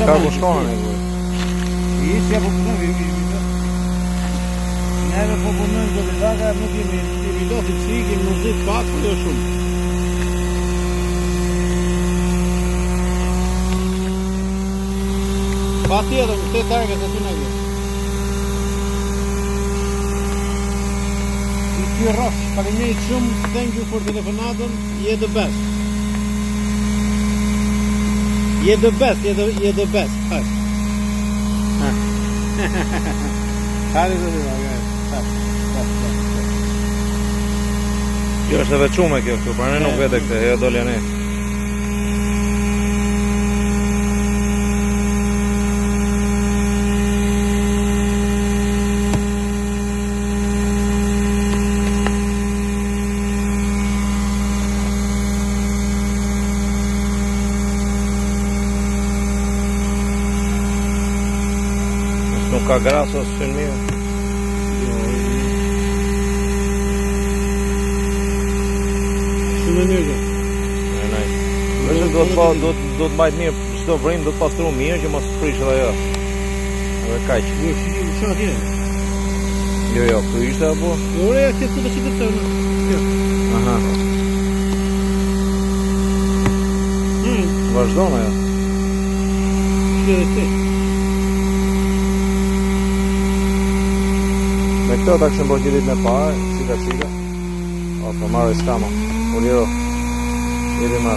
Po po po të mund. Ka kushtonë e gojë. I isë e po përnë, i isë i po përnë në zëllë dhaka, nuk i me i dohë të cikë, në zë të shumë. Pa tjetër, në të targë të të në gjë. I kjo rrash, pa një shumë, thank you for telefonatën, jetë best. Je the best, je the je the best. Ha. Ha. Ha. Ha. Jo është edhe qume kjo, përne nuk vete këte, e jo dole një. nuk ka grasë o së një. Shumë një një një. Në nëjë. do të pa, do të do të bajtë një, do vrim, do të pasëru mirë, që mos prishë dhe jo. Dhe kaj që. Në shumë Jo, jo, këtu ishte apo? Jo, ure, ja, këtu të që të të të Aha. Hmm. Vazhdo me jo. Shumë një një një këto ta kështë mbojnë një ditë me pare, si ka qika O, për marrë i skama, u liru, i rima